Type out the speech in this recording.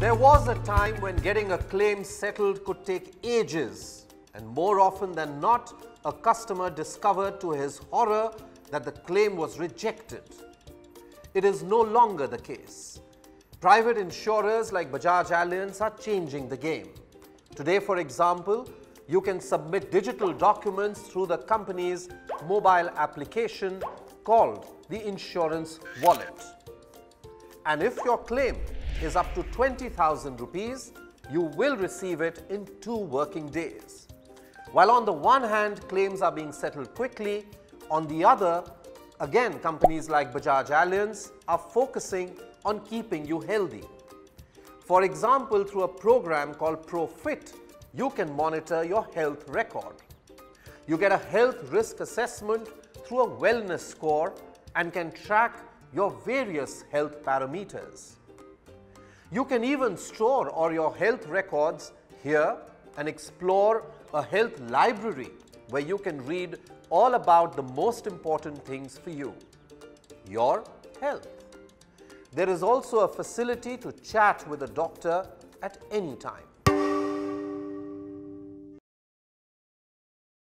There was a time when getting a claim settled could take ages, and more often than not, a customer discovered to his horror that the claim was rejected. It is no longer the case. Private insurers like Bajaj Allianz are changing the game. Today, for example, you can submit digital documents through the company's mobile application called the Insurance Wallet. And if your claim is up to 20,000 rupees, you will receive it in two working days. While on the one hand, claims are being settled quickly, on the other, again, companies like Bajaj Allianz are focusing on keeping you healthy. For example, through a program called ProFit, you can monitor your health record. You get a health risk assessment through a wellness score and can track your various health parameters. You can even store all your health records here and explore a health library where you can read all about the most important things for you, your health. There is also a facility to chat with a doctor at any time.